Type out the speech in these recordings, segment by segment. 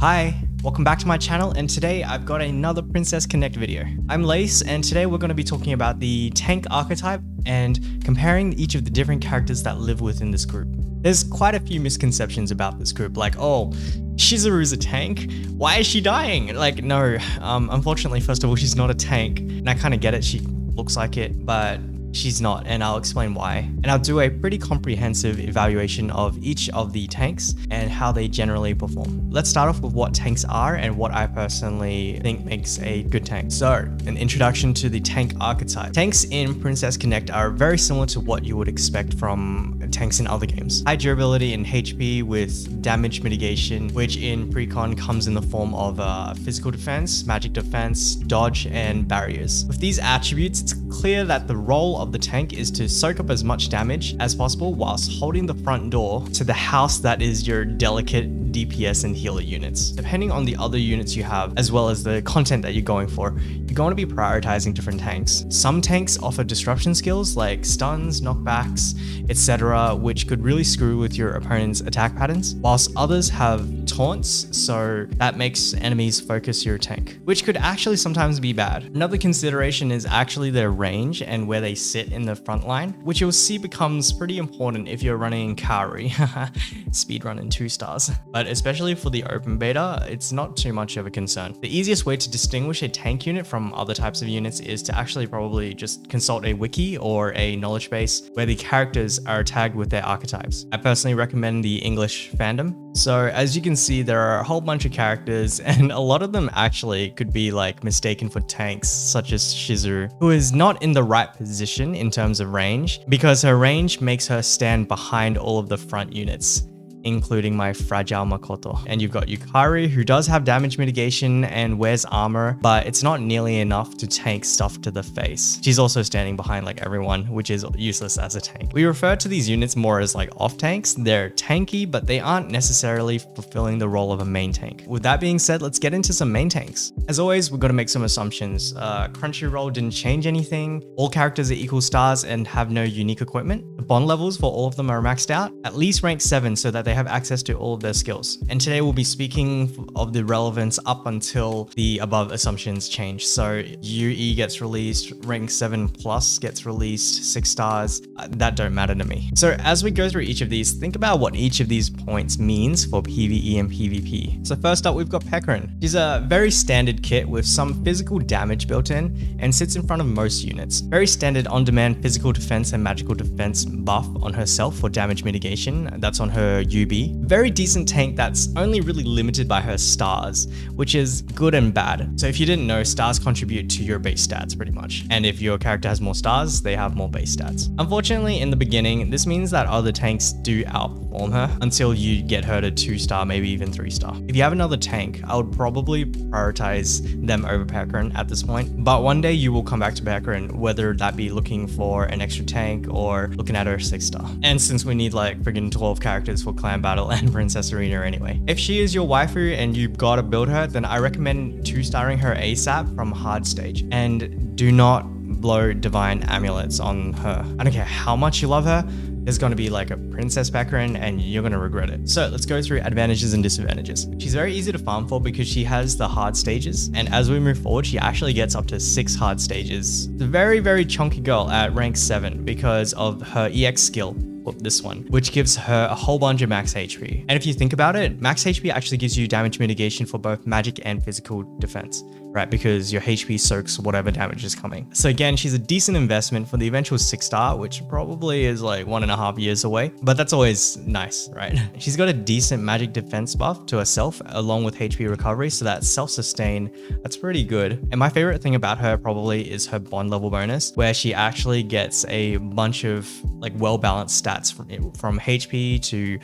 Hi, welcome back to my channel and today I've got another Princess Connect video. I'm Lace and today we're going to be talking about the tank archetype and comparing each of the different characters that live within this group. There's quite a few misconceptions about this group like, oh, Shizuru's a tank, why is she dying? Like, no, um, unfortunately, first of all, she's not a tank and I kind of get it, she looks like it, but she's not, and I'll explain why. And I'll do a pretty comprehensive evaluation of each of the tanks and how they generally perform. Let's start off with what tanks are and what I personally think makes a good tank. So, an introduction to the tank archetype. Tanks in Princess Connect are very similar to what you would expect from tanks in other games. High durability and HP with damage mitigation, which in Priconne comes in the form of uh, physical defense, magic defense, dodge, and barriers. With these attributes, it's clear that the role of the tank is to soak up as much damage as possible whilst holding the front door to the house that is your delicate DPS and healer units. Depending on the other units you have, as well as the content that you're going for, you're going to be prioritizing different tanks. Some tanks offer disruption skills like stuns, knockbacks, etc., Uh, which could really screw with your opponent's attack patterns, whilst others have taunts, so that makes enemies focus your tank, which could actually sometimes be bad. Another consideration is actually their range and where they sit in the front line, which you'll see becomes pretty important if you're running Kaori, speedrun in two stars. But especially for the open beta, it's not too much of a concern. The easiest way to distinguish a tank unit from other types of units is to actually probably just consult a wiki or a knowledge base where the characters are tagged with their archetypes. I personally recommend the English fandom. So as you can see, there are a whole bunch of characters and a lot of them actually could be like mistaken for tanks, such as Shizuru, who is not in the right position in terms of range because her range makes her stand behind all of the front units including my Fragile Makoto. And you've got Yukari, who does have damage mitigation and wears armor, but it's not nearly enough to tank stuff to the face. She's also standing behind like everyone, which is useless as a tank. We refer to these units more as like off tanks. They're tanky, but they aren't necessarily fulfilling the role of a main tank. With that being said, let's get into some main tanks. As always, we've got to make some assumptions. Uh, Crunchyroll didn't change anything. All characters are equal stars and have no unique equipment. The bond levels for all of them are maxed out, at least rank 7 so that they have access to all of their skills. And today we'll be speaking of the relevance up until the above assumptions change. So UE gets released, rank 7 plus gets released, 6 stars, uh, that don't matter to me. So as we go through each of these, think about what each of these points means for PvE and PvP. So first up, we've got Pecorine. She's a very standard kit with some physical damage built in and sits in front of most units. Very standard on-demand physical defense and magical defense buff on herself for damage mitigation. That's on her U very decent tank that's only really limited by her stars, which is good and bad. So if you didn't know, stars contribute to your base stats pretty much. And if your character has more stars, they have more base stats. Unfortunately, in the beginning, this means that other tanks do outperform her until you get her to 2 star, maybe even 3 star. If you have another tank, I would probably prioritize them over Pecorine at this point. But one day you will come back to Pecorine, whether that be looking for an extra tank or looking at her 6 star. And since we need like friggin' 12 characters for clan battle and Princess Arena anyway. If she is your waifu and you've got to build her, then I recommend 2-starring her ASAP from hard stage. And do not blow divine amulets on her. I don't care how much you love her, there's going to be like a princess Pecorine and you're going to regret it. So let's go through advantages and disadvantages. She's very easy to farm for because she has the hard stages. And as we move forward, she actually gets up to six hard stages. It's a very, very chunky girl at rank seven because of her EX skill this one, which gives her a whole bunch of max HP. And if you think about it, max HP actually gives you damage mitigation for both magic and physical defense right? Because your HP soaks whatever damage is coming. So again, she's a decent investment for the eventual six star, which probably is like one and a half years away, but that's always nice, right? She's got a decent magic defense buff to herself along with HP recovery. So that self-sustain, that's pretty good. And my favorite thing about her probably is her bond level bonus, where she actually gets a bunch of like well-balanced stats from, from HP to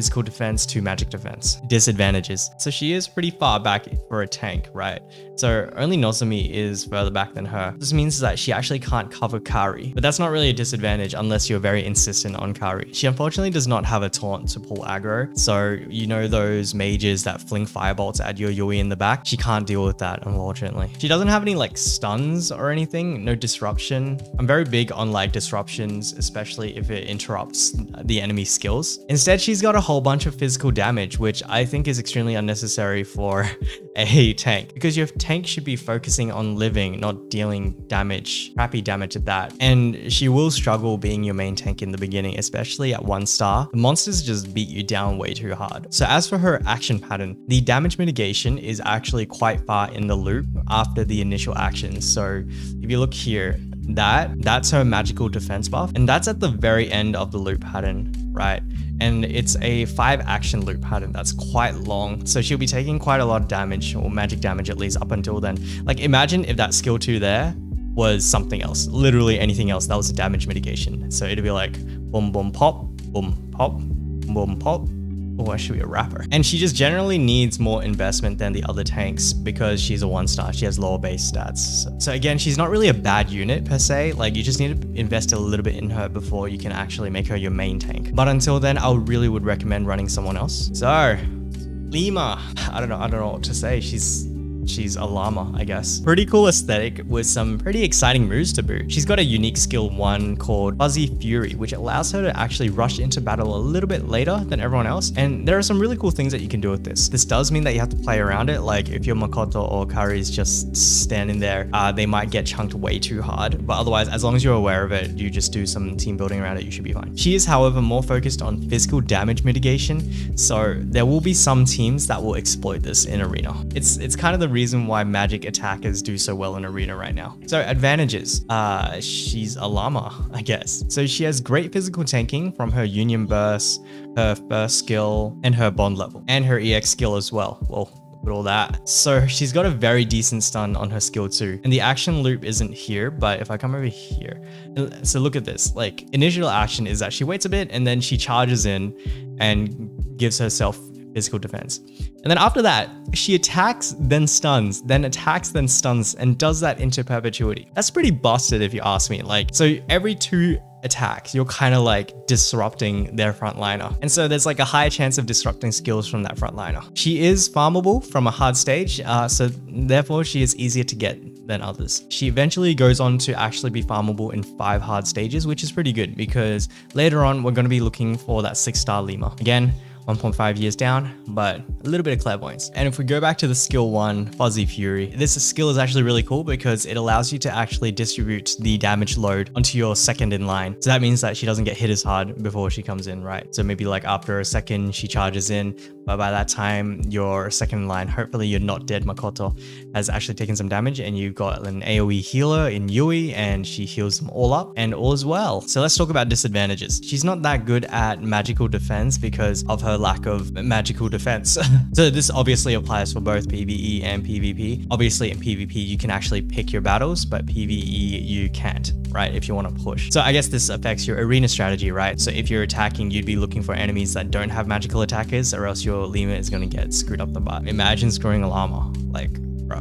physical defense to magic defense. Disadvantages. So she is pretty far back for a tank, right? So only Nozomi is further back than her. This means that she actually can't cover Kaori, but that's not really a disadvantage unless you're very insistent on Kaori. She unfortunately does not have a taunt to pull aggro. So you know those mages that fling firebolts at your Yui in the back? She can't deal with that, unfortunately. She doesn't have any like stuns or anything, no disruption. I'm very big on like disruptions, especially if it interrupts the enemy skills. Instead, she's got a whole bunch of physical damage, which I think is extremely unnecessary for a tank because your tank should be focusing on living, not dealing damage, crappy damage at that. And she will struggle being your main tank in the beginning, especially at one star. The monsters just beat you down way too hard. So as for her action pattern, the damage mitigation is actually quite far in the loop after the initial actions. So if you look here, that that's her magical defense buff and that's at the very end of the loop pattern right? And it's a five action loop pattern that's quite long so she'll be taking quite a lot of damage or magic damage at least up until then. Like imagine if that skill 2 there was something else literally anything else that was a damage mitigation. So it'd be like boom boom pop boom pop boom pop or should be a rapper. And she just generally needs more investment than the other tanks because she's a one star. She has lower base stats. So again, she's not really a bad unit per se. Like you just need to invest a little bit in her before you can actually make her your main tank. But until then, I really would recommend running someone else. So Lima, I don't know, I don't know what to say. She's she's a llama, I guess. Pretty cool aesthetic with some pretty exciting moves to boot. She's got a unique skill one called Fuzzy Fury, which allows her to actually rush into battle a little bit later than everyone else. And there are some really cool things that you can do with this. This does mean that you have to play around it. Like if your Makoto or Kaori is just standing there, uh, they might get chunked way too hard. But otherwise, as long as you're aware of it, you just do some team building around it, you should be fine. She is, however, more focused on physical damage mitigation. So there will be some teams that will exploit this in Arena. It's, it's kind of the reason why magic attackers do so well in arena right now. So advantages, uh, she's a llama, I guess. So she has great physical tanking from her union burst, her first skill, and her bond level, and her EX skill as well. Well, with all that. So she's got a very decent stun on her skill too. And the action loop isn't here, but if I come over here, so look at this, like initial action is that she waits a bit and then she charges in and gives herself physical defense. And then after that, she attacks, then stuns, then attacks, then stuns, and does that into perpetuity. That's pretty busted if you ask me. Like, so every two attacks, you're kind of like disrupting their frontliner. And so there's like a higher chance of disrupting skills from that frontliner. She is farmable from a hard stage, uh, so therefore she is easier to get than others. She eventually goes on to actually be farmable in five hard stages, which is pretty good because later on we're going to be looking for that six star Lima. Again, 1.5 years down, but a little bit of clairvoyance. And if we go back to the skill one, Fuzzy Fury, this skill is actually really cool because it allows you to actually distribute the damage load onto your second in line. So that means that she doesn't get hit as hard before she comes in, right? So maybe like after a second, she charges in, but by that time, your second in line, hopefully you're not dead Makoto, has actually taken some damage and you've got an AoE healer in Yui and she heals them all up and all is well. So let's talk about disadvantages. She's not that good at magical defense because of her lack of magical defense. so this obviously applies for both PvE and PvP. Obviously in PvP, you can actually pick your battles, but PvE, you can't, right? If you want to push. So I guess this affects your arena strategy, right? So if you're attacking, you'd be looking for enemies that don't have magical attackers or else your Lima is going to get screwed up the butt. Imagine screwing a llama. Like,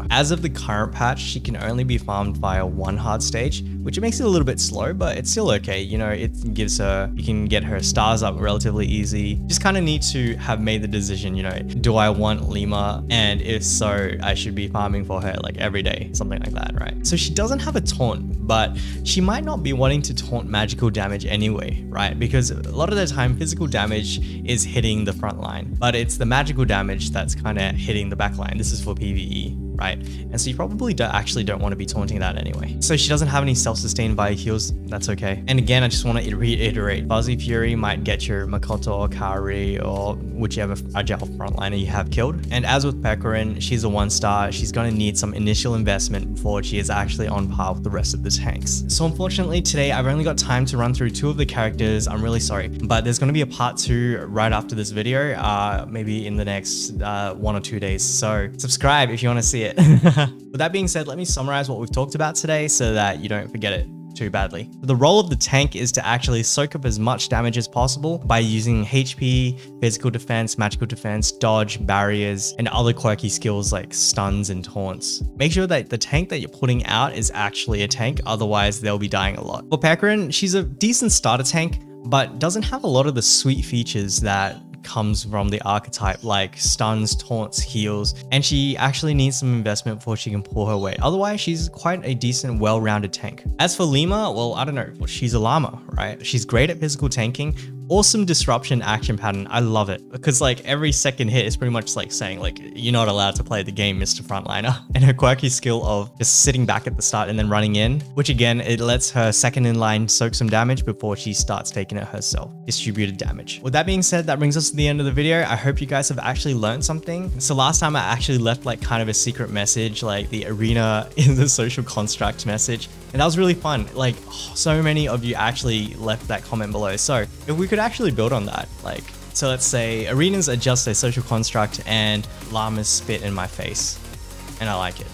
as of the current patch, she can only be farmed via one hard stage, which makes it a little bit slow, but it's still okay. You know, it gives her, you can get her stars up relatively easy. Just kind of need to have made the decision, you know, do I want Lima? And if so, I should be farming for her like every day, something like that, right? So she doesn't have a taunt, but she might not be wanting to taunt magical damage anyway, right? Because a lot of the time, physical damage is hitting the front line, but it's the magical damage that's kind of hitting the back line. This is for PvE right? And so you probably don't, actually don't want to be taunting that anyway. So she doesn't have any self-sustained via heals, that's okay. And again, I just want to reiterate, Fuzzy Fury might get your Makoto or Kaori or whichever agile frontliner you have killed. And as with Pecorine, she's a one star, she's going to need some initial investment before she is actually on par with the rest of the tanks. So unfortunately today, I've only got time to run through two of the characters, I'm really sorry, but there's going to be a part two right after this video, uh, maybe in the next uh, one or two days. So subscribe if you want to see it it. With that being said, let me summarize what we've talked about today so that you don't forget it too badly. The role of the tank is to actually soak up as much damage as possible by using HP, physical defense, magical defense, dodge, barriers, and other quirky skills like stuns and taunts. Make sure that the tank that you're putting out is actually a tank, otherwise they'll be dying a lot. For Pecorine, she's a decent starter tank, but doesn't have a lot of the sweet features that comes from the archetype like stuns, taunts, heals, and she actually needs some investment before she can pull her weight. Otherwise, she's quite a decent, well-rounded tank. As for Lima, well, I don't know, well, she's a llama, right? She's great at physical tanking, awesome disruption action pattern. I love it because like every second hit is pretty much like saying like you're not allowed to play the game, Mr. Frontliner. And her quirky skill of just sitting back at the start and then running in, which again, it lets her second in line soak some damage before she starts taking it herself. Distributed damage. With that being said, that brings us to the end of the video. I hope you guys have actually learned something. So last time I actually left like kind of a secret message, like the arena in the social construct message. And that was really fun. Like oh, so many of you actually left that comment below. So if we could actually build on that, like, so let's say arenas are just a social construct and llamas spit in my face and I like it.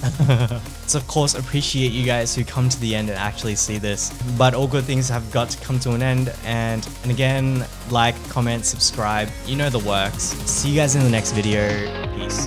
so of course appreciate you guys who come to the end and actually see this. But all good things have got to come to an end and and again like comment subscribe you know the works. See you guys in the next video. Peace